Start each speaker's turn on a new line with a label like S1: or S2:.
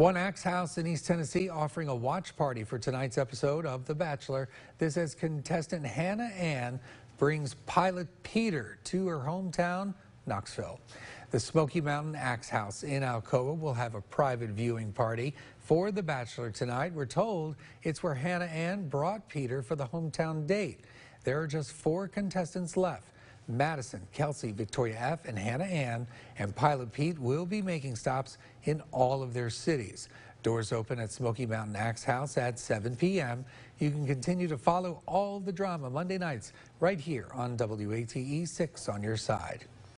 S1: One Axe House in East Tennessee offering a watch party for tonight's episode of The Bachelor. This as contestant Hannah Ann brings pilot Peter to her hometown, Knoxville. The Smoky Mountain Axe House in Alcoa will have a private viewing party for The Bachelor tonight. We're told it's where Hannah Ann brought Peter for the hometown date. There are just four contestants left. Madison, Kelsey, Victoria F., and Hannah Ann, and Pilot Pete will be making stops in all of their cities. Doors open at Smoky Mountain Axe House at 7 p.m. You can continue to follow all the drama Monday nights right here on WATE 6 on your side.